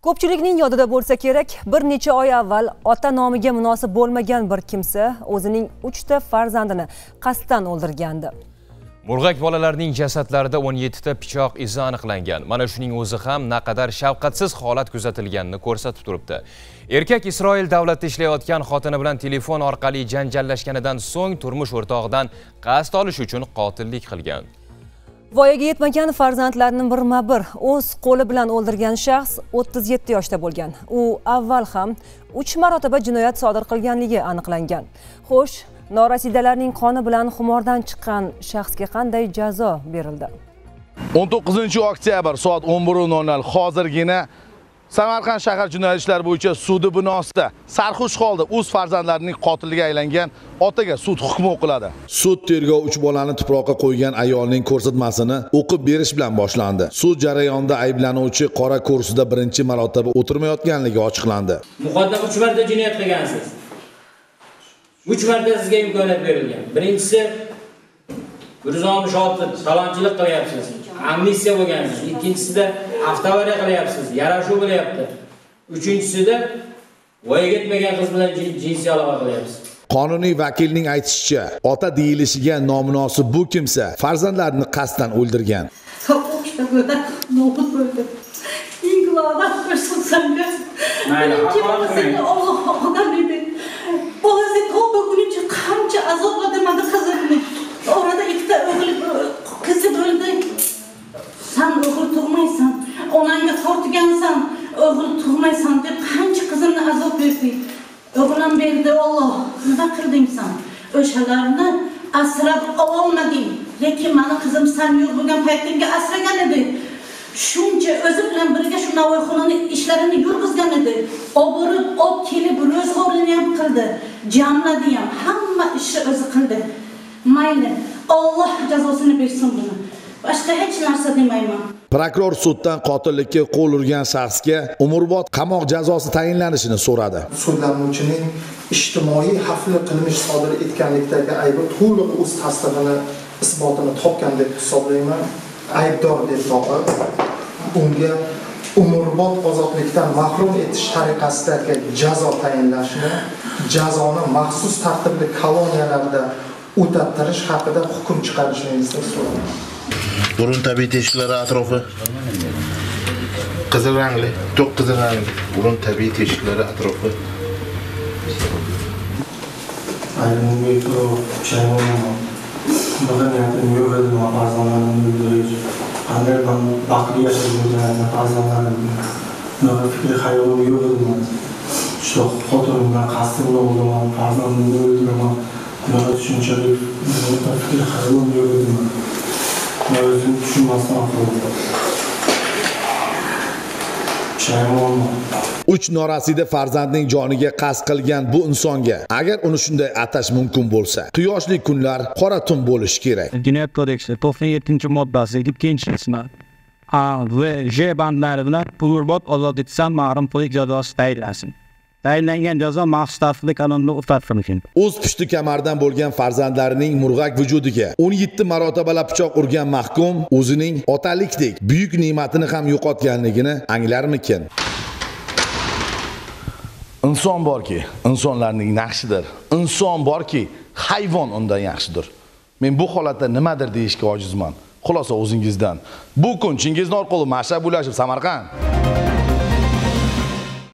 ko'pchilikning yodida bo'lsa kerak bir necha oy avval ota nomiga munosib bo'lmagan bir kimsa o'zining uchta farzandini qasddan o'ldirgandi. Murg'ak bolalarning jasadlarida 17 ta pichoq izi aniqlangan. Mana shuning o'zi ham naqadar shafqatsiz holat kuzatilganini ko'rsatib turibdi. Erkak isroil davlatida ishlayotgan xotini bilan telefon orqali janjallashganidan so'ng turmush o'rtog'idan qasd olish uchun qotillik qilgan. Voyaga yetmagan farzandlarini birma bir o'z qo'li bilan o'ldirgan shaxs 37 yoshda bo'lgan. U avval ham 3 marotaba jinoyat sodir qilganligi aniqlangan. Xo'sh norasidalarning qoni bilan xumordan chiqqan shaxsga qanday jazo berildi? 19 oktyabr soat 11:00 hozirgina Samarqand shahar jinoyat ishlari bo'yicha sudi binosida sarxush holda o'z farzandlarining qotiliga aylangan otaga sud hukmi o'qiladi. Sud tergov 3 bolani tuproqqa qo'ygan ayolning ko'rsatmasini o'qib berish bilan boshlandi. Sud jarayonida ayblanuvchi qora kursida birinchi marotaba o'tirmayotganligi ochiqlandi. Muqaddam 3 marta jinoyat qilgansiz. 3 marta sizga imkoniyat berilgan. Birinchisi Mirzom Shotib talonchilik qilyapsiz. Amnistiya bo'lgansiz. Ikkinchisida avtoavariya qilyapsiz. Yarashuv bo'lyapti. Uchinchisida voyaga yetmagan qiz bilan jinsiy aloqa qilyapsiz. Qonuniy vakilning aytishicha, ota deyilishiga nomunosib bu kimsa farzandlarini qasddan o'ldirgan. Mayli, o'g'il deb qancha qizimni azob berdi. O'g'lim berdi Alloh. Nima qildingsan? O'shalarni asrab ololmading. Lekin mani qizim san yo'q bo'lgan paytingga asragan edi. shuncha o'zi bilan birga shu navoiyxonani ishlarini yurg'izgan edi oborib olib kelib ro'zg'orini ham qildi jamladi ham hamma ishni o'zi qildi mayli olloh jazosini bersin buni boshqa hech narsa demayman Prokuror suddan qotillikka qo'l urgan shaxsga umrbod qamoq jazosi tayinlanishini so'radi. sudlanuvchining ijtimoiy xavfli qilmish sodir etganlikdagi aybi to'liq o'z tasdig'ini isbotini topgan deb hisoblayman. Aybdor deb topib unga umrbod ozodlikdan mahrum etish tariqasidagi jazo tayinlashni jazoni maxsus tartibli koloniyalarda o'tattirish haqida hukm chiqarishingizni so'rayman burun tabiiy teshiklari atrofi qizil rangli to'q qizil rangli burun tabiiy teshiklari atrofi ko'ra pushaymonman bunaqa niyatim yo'q edi man farzandlarimni o'ldirish qanday man baxtli yashab yurgan farzandlarimni bunaqa fikri yo'q edi man shu xotinim bilan qasdi bilan o'ldiraman farzandimni o'ldiraman bunaqa tushunchali bunaqa fikri hayolim yo'q edi man o'zim tushunmasdan qildim pushaymonman uch norasida farzandning joniga qasd qilgan bu insonga agar uni shunday atash mumkin bo'lsa quyoshli kunlar qora tun bo'lishi kerak. Jinoyat kodeksi to'qson yettinchi moddasi ikkinchi qismi a va j bandlari bilan umrbod ozodlikdan mahrum qilish jazosi tayinlansin tayinlangan jazo maxsus tartibli qonunda o'tatilgan o'z pushti kamaridan bo'lgan farzandlarining murg'ak vujudiga 17 marotabalab pichoq urgan mahkum o'zining otalikdek buyuk ne'matini ham yo'qotganligini anglarmikin? Inson borki insonlarning naqshidir. Inson borki hayvon undan yaxshidir. Men bu holatda nimadir deyishga ojizman. Xulosa o'zingizdan. Bu kun chingiz norqulov mashab ulashib samarqand